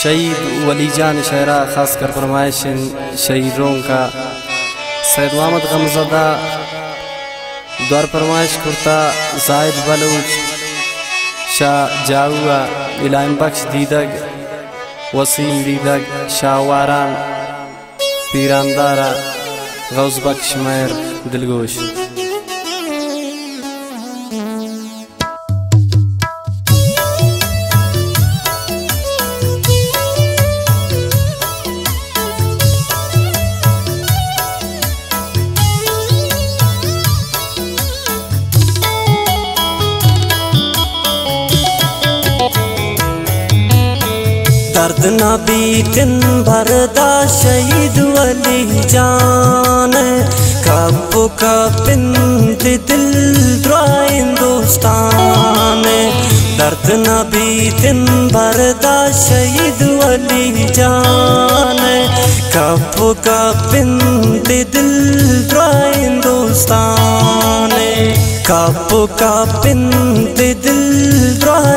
शहीद वली जान शहरा खासकर फरमाइश शहीदों का सैद मोहम्मद गमजदा द्वार फरमाइश कुर्ता जायद बलूच शाह जाऊआ इलाम बख्श दीदग वसीम दीदग शाह वारान पीरानदारा गौस बख्श मैर दिलगोश दर्द न बीतन भरदा शहीद वली जान। कब का पिंद दिल हिंदुस्तान। दर्द न बीतन भरदा शहीद वली जान। कब का पिंद दिल हिंदुस्तान। कब का पिंद दिल हिंदुस्तान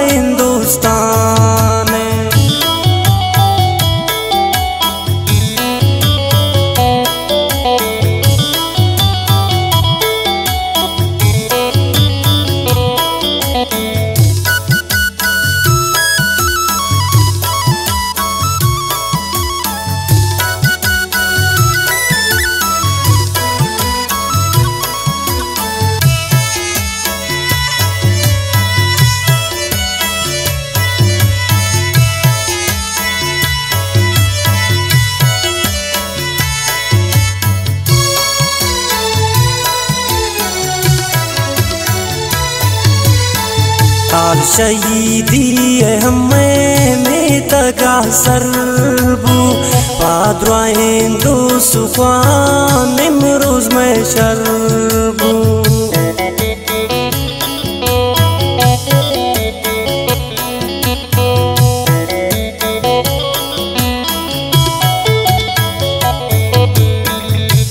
शहीदी हमें तगा सरबू। पाद्राइन दो सुखान निमरोज में शरबू।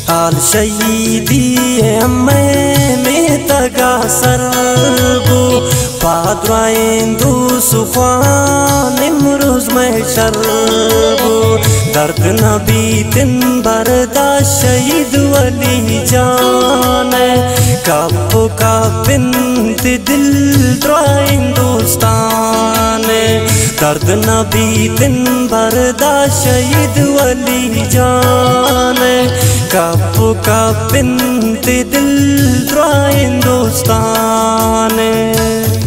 काल शहीदी हमें में तगा सरबू। पाद्राइंदू सुफान इमरोज में शरबू दर्द नबी दिन बरदा शहीद वली जान कब का बिंद दिल हिंदुस्तान दर्द नबी दिन बरदा शहीद वली जान कब का बिंद दिल हिंदुस्तान यतीम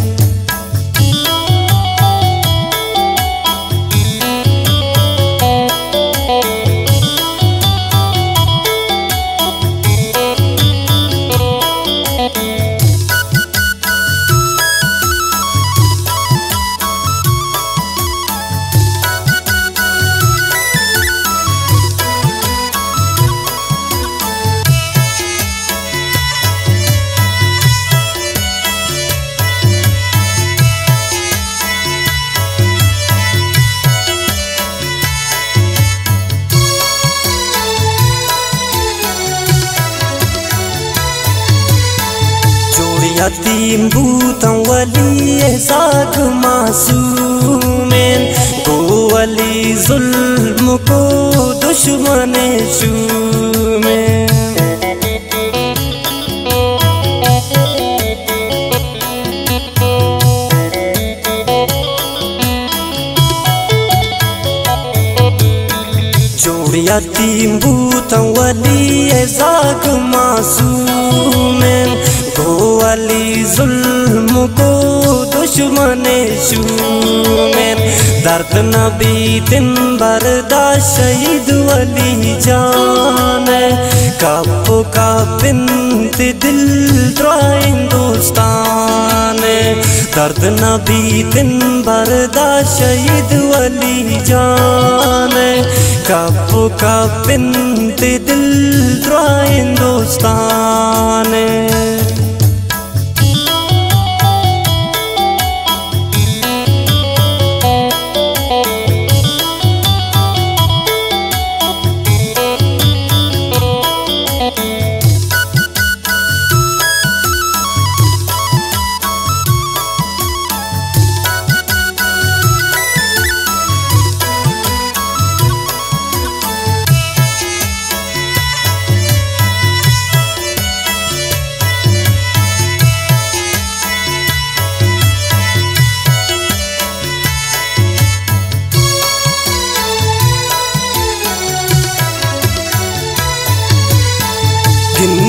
बूतम वली साग मासूमेन गो वली जुल्म को दुश्मन शूमेन यतीम बूतम वली साग मासूमेन गो वाली जुल्म को दुश्मन शूमेन दर्द नबी दिन बरदा शहीद वली जान कब का बिंद दिल हिंदुस्तान दर्द नबी दिन बरदा शहीद वली जान कब का बिंद दिल हिंदुस्तान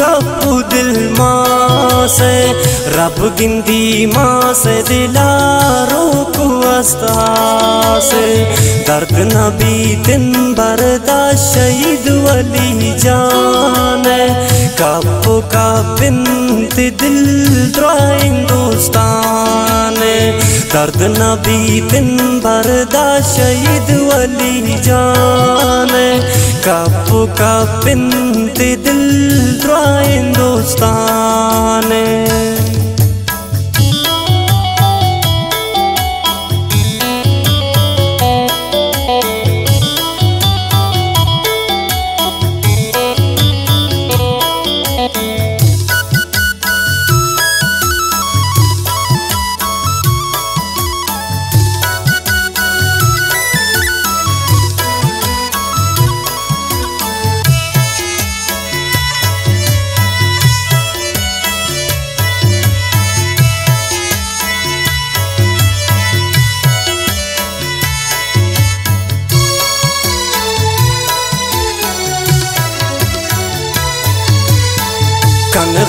कपू दिल माँ से रब गिंदी माँ दिलारो को दर्द नबी दिन बरदा शहीद वली जान कप का बिंत दिल हिंदुस्तान दर्द नबी दिन बरदा शहीद वली जान कप का बिंत दिल हिंदुस्तान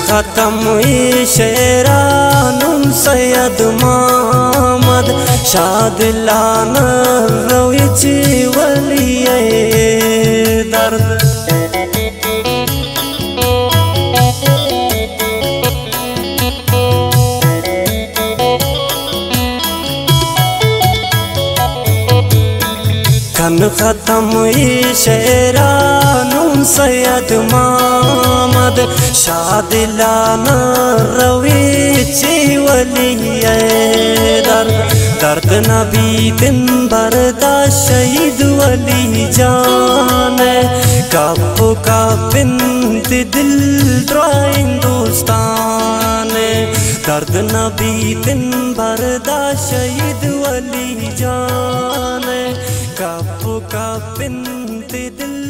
ख़त्म शेरानुन सैयद मामद शादिलान रोच वली दर्द। ख़त्म शेरानुन सैयद मामद शादिलान रवी वली दर्द नबी दिन बरदा शहीद वली जान कप का बिंद दिल हिंदुस्तान दर्द नबी दिन बरदा शहीद वली जान कप का बिंद दिल